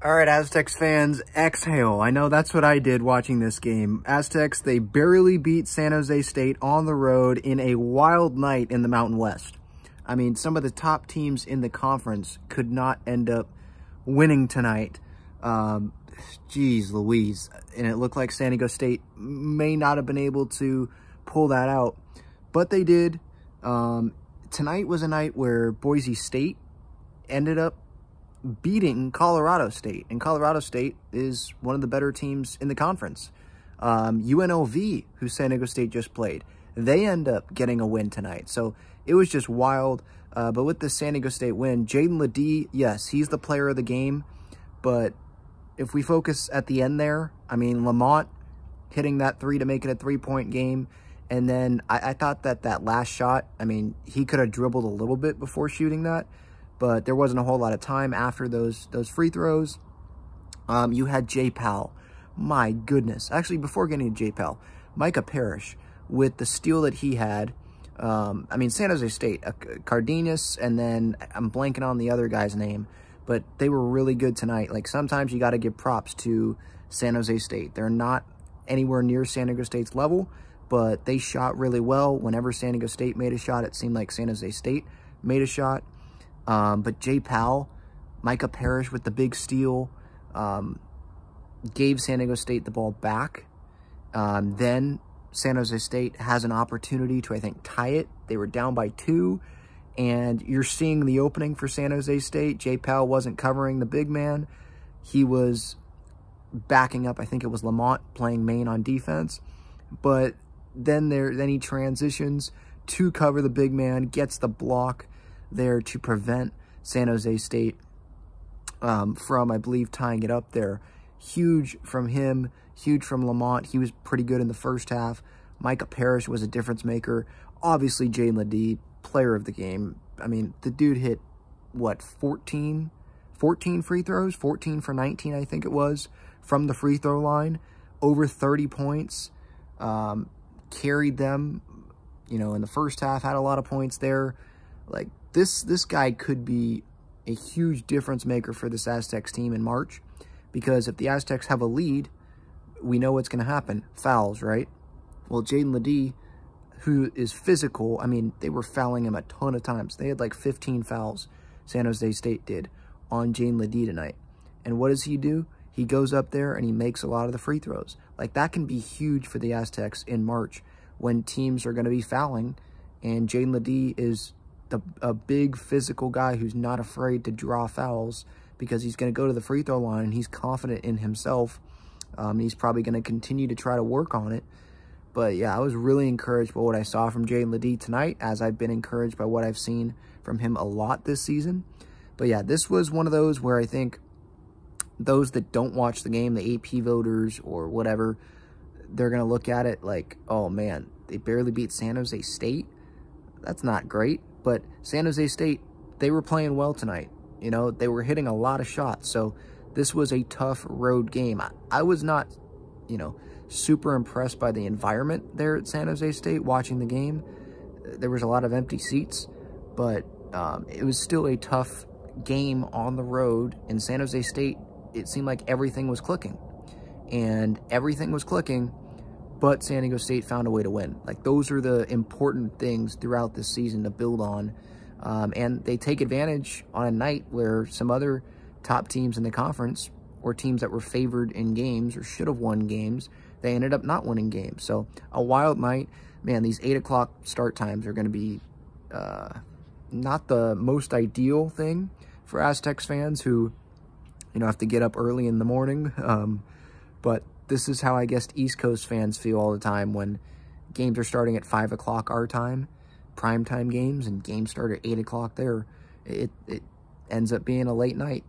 All right, Aztecs fans, exhale. I know that's what I did watching this game. Aztecs, they barely beat San Jose State on the road in a wild night in the Mountain West. I mean, some of the top teams in the conference could not end up winning tonight. Um, geez Louise. And it looked like San Diego State may not have been able to pull that out, but they did. Um, tonight was a night where Boise State ended up beating Colorado State. And Colorado State is one of the better teams in the conference. Um, UNLV, who San Diego State just played, they end up getting a win tonight. So it was just wild. Uh, but with the San Diego State win, Jaedon LeDee, yes, he's the player of the game. But if we focus at the end there, I mean, Lamont hitting that three to make it a three-point game. And then I, I thought that that last shot, I mean, he could have dribbled a little bit before shooting that but there wasn't a whole lot of time after those those free throws. Um, you had Jay Pal. My goodness. Actually, before getting to Jay Pal, Micah Parrish, with the steal that he had, um, I mean, San Jose State, uh, Cardenas, and then I'm blanking on the other guy's name, but they were really good tonight. Like, sometimes you got to give props to San Jose State. They're not anywhere near San Diego State's level, but they shot really well. Whenever San Diego State made a shot, it seemed like San Jose State made a shot. Um, but Jay Pal, Micah Parrish with the big steal, um, gave San Diego State the ball back. Um, then San Jose State has an opportunity to, I think, tie it. They were down by two, and you're seeing the opening for San Jose State. Jay Pal wasn't covering the big man. He was backing up, I think it was Lamont playing main on defense. But then there, then he transitions to cover the big man, gets the block, there to prevent San Jose State um, from, I believe, tying it up there. Huge from him, huge from Lamont. He was pretty good in the first half. Micah Parrish was a difference maker. Obviously, Jaedon LeDee, player of the game. I mean, the dude hit, what, 14? 14 free throws? 14 for 19, I think it was, from the free throw line. Over 30 points. Um, carried them, you know, in the first half, had a lot of points there. Like, this this guy could be a huge difference maker for this Aztecs team in March because if the Aztecs have a lead, we know what's going to happen. Fouls, right? Well, Jaedon LeDee, who is physical, I mean, they were fouling him a ton of times. They had like 15 fouls, San Jose State did, on Jaedon LeDee tonight. And what does he do? He goes up there and he makes a lot of the free throws. Like, that can be huge for the Aztecs in March when teams are going to be fouling and Jaedon LeDee is the, a big physical guy who's not afraid to draw fouls because he's going to go to the free throw line and he's confident in himself. Um, he's probably going to continue to try to work on it. But yeah, I was really encouraged by what I saw from Jaedon LeDee tonight, as I've been encouraged by what I've seen from him a lot this season. But yeah, this was one of those where I think those that don't watch the game, the AP voters or whatever, they're going to look at it like, oh man, they barely beat San Jose State. That's not great. But San Jose State, they were playing well tonight. You know, they were hitting a lot of shots. So this was a tough road game. I, I was not, you know, super impressed by the environment there at San Jose State watching the game. There was a lot of empty seats, but um, it was still a tough game on the road. In San Jose State, it seemed like everything was clicking. And everything was clicking but San Diego State found a way to win. Like those are the important things throughout this season to build on. Um, and they take advantage on a night where some other top teams in the conference or teams that were favored in games or should have won games, they ended up not winning games. So a wild night. Man, these 8 o'clock start times are going to be uh, not the most ideal thing for Aztecs fans who, you know, have to get up early in the morning. Um, but this is how I guess East Coast fans feel all the time when games are starting at 5 o'clock our time, prime time games, and games start at 8 o'clock there. It, it ends up being a late night.